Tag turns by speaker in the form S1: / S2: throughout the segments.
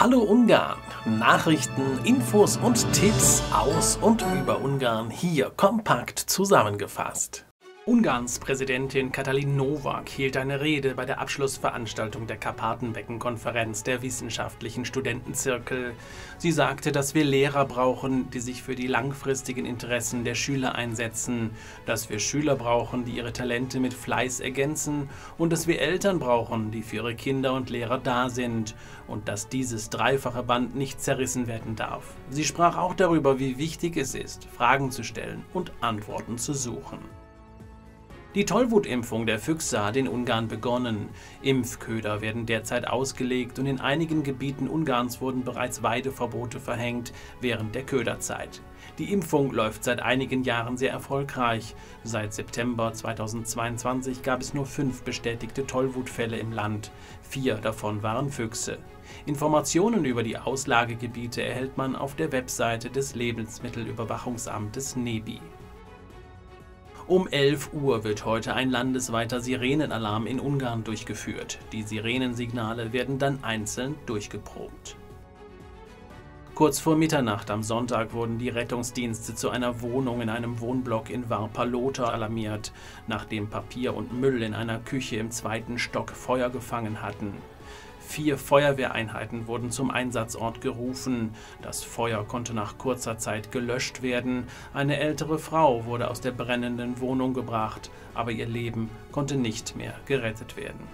S1: Hallo Ungarn! Nachrichten, Infos und Tipps aus und über Ungarn hier kompakt zusammengefasst. Ungarns Präsidentin Katalin Nowak hielt eine Rede bei der Abschlussveranstaltung der Karpatenbecken-Konferenz der wissenschaftlichen Studentenzirkel. Sie sagte, dass wir Lehrer brauchen, die sich für die langfristigen Interessen der Schüler einsetzen, dass wir Schüler brauchen, die ihre Talente mit Fleiß ergänzen und dass wir Eltern brauchen, die für ihre Kinder und Lehrer da sind und dass dieses dreifache Band nicht zerrissen werden darf. Sie sprach auch darüber, wie wichtig es ist, Fragen zu stellen und Antworten zu suchen. Die Tollwutimpfung der Füchse hat in Ungarn begonnen. Impfköder werden derzeit ausgelegt und in einigen Gebieten Ungarns wurden bereits Weideverbote verhängt während der Köderzeit. Die Impfung läuft seit einigen Jahren sehr erfolgreich. Seit September 2022 gab es nur fünf bestätigte Tollwutfälle im Land. Vier davon waren Füchse. Informationen über die Auslagegebiete erhält man auf der Webseite des Lebensmittelüberwachungsamtes NEBI. Um 11 Uhr wird heute ein landesweiter Sirenenalarm in Ungarn durchgeführt. Die Sirenensignale werden dann einzeln durchgeprobt. Kurz vor Mitternacht am Sonntag wurden die Rettungsdienste zu einer Wohnung in einem Wohnblock in Varpalota alarmiert, nachdem Papier und Müll in einer Küche im zweiten Stock Feuer gefangen hatten. Vier Feuerwehreinheiten wurden zum Einsatzort gerufen. Das Feuer konnte nach kurzer Zeit gelöscht werden. Eine ältere Frau wurde aus der brennenden Wohnung gebracht, aber ihr Leben konnte nicht mehr gerettet werden.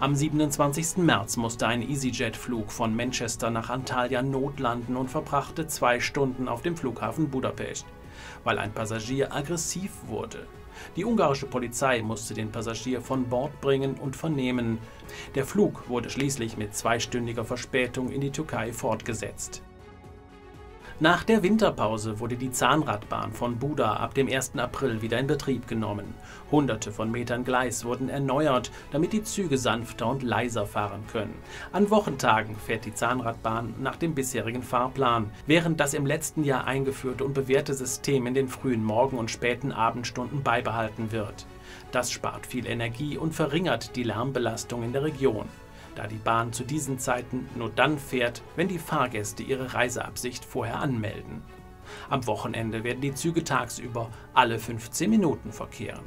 S1: Am 27. März musste ein EasyJet-Flug von Manchester nach Antalya notlanden und verbrachte zwei Stunden auf dem Flughafen Budapest, weil ein Passagier aggressiv wurde. Die ungarische Polizei musste den Passagier von Bord bringen und vernehmen. Der Flug wurde schließlich mit zweistündiger Verspätung in die Türkei fortgesetzt. Nach der Winterpause wurde die Zahnradbahn von Buda ab dem 1. April wieder in Betrieb genommen. Hunderte von Metern Gleis wurden erneuert, damit die Züge sanfter und leiser fahren können. An Wochentagen fährt die Zahnradbahn nach dem bisherigen Fahrplan, während das im letzten Jahr eingeführte und bewährte System in den frühen Morgen- und späten Abendstunden beibehalten wird. Das spart viel Energie und verringert die Lärmbelastung in der Region da die Bahn zu diesen Zeiten nur dann fährt, wenn die Fahrgäste ihre Reiseabsicht vorher anmelden. Am Wochenende werden die Züge tagsüber alle 15 Minuten verkehren.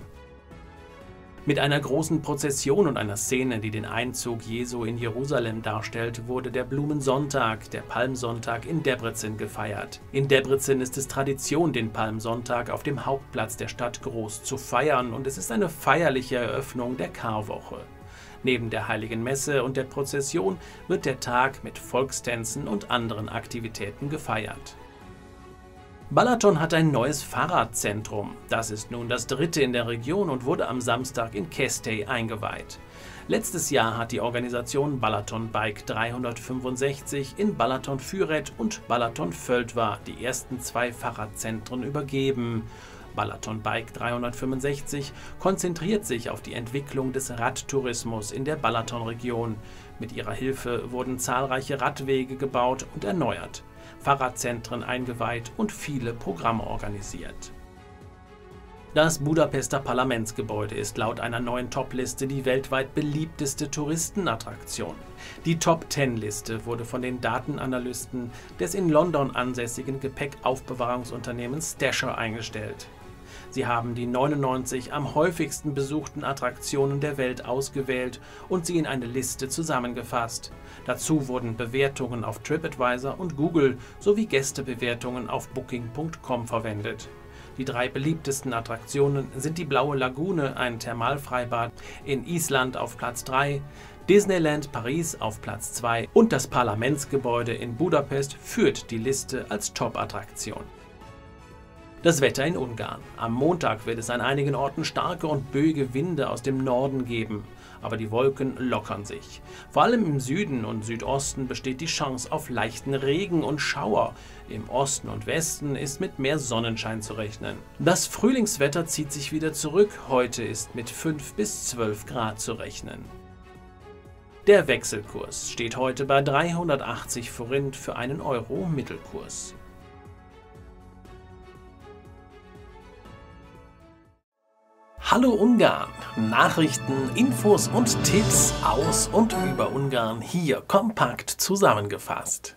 S1: Mit einer großen Prozession und einer Szene, die den Einzug Jesu in Jerusalem darstellt, wurde der Blumensonntag, der Palmsonntag in Debrecen gefeiert. In Debrecen ist es Tradition, den Palmsonntag auf dem Hauptplatz der Stadt groß zu feiern und es ist eine feierliche Eröffnung der Karwoche. Neben der Heiligen Messe und der Prozession wird der Tag mit Volkstänzen und anderen Aktivitäten gefeiert. Balaton hat ein neues Fahrradzentrum. Das ist nun das dritte in der Region und wurde am Samstag in Kestey eingeweiht. Letztes Jahr hat die Organisation Balaton Bike 365 in Balaton Füret und Balaton Völdwa die ersten zwei Fahrradzentren übergeben. Balaton Bike 365 konzentriert sich auf die Entwicklung des Radtourismus in der Balaton-Region. Mit ihrer Hilfe wurden zahlreiche Radwege gebaut und erneuert, Fahrradzentren eingeweiht und viele Programme organisiert. Das Budapester Parlamentsgebäude ist laut einer neuen Top-Liste die weltweit beliebteste Touristenattraktion. Die Top-10-Liste wurde von den Datenanalysten des in London ansässigen Gepäckaufbewahrungsunternehmens Stasher eingestellt. Sie haben die 99 am häufigsten besuchten Attraktionen der Welt ausgewählt und sie in eine Liste zusammengefasst. Dazu wurden Bewertungen auf TripAdvisor und Google sowie Gästebewertungen auf Booking.com verwendet. Die drei beliebtesten Attraktionen sind die Blaue Lagune, ein Thermalfreibad in Island auf Platz 3, Disneyland Paris auf Platz 2 und das Parlamentsgebäude in Budapest führt die Liste als Top-Attraktion. Das Wetter in Ungarn. Am Montag wird es an einigen Orten starke und böige Winde aus dem Norden geben, aber die Wolken lockern sich. Vor allem im Süden und Südosten besteht die Chance auf leichten Regen und Schauer. Im Osten und Westen ist mit mehr Sonnenschein zu rechnen. Das Frühlingswetter zieht sich wieder zurück. Heute ist mit 5 bis 12 Grad zu rechnen. Der Wechselkurs steht heute bei 380 Forint für einen Euro Mittelkurs. Hallo Ungarn! Nachrichten, Infos und Tipps aus und über Ungarn hier kompakt zusammengefasst.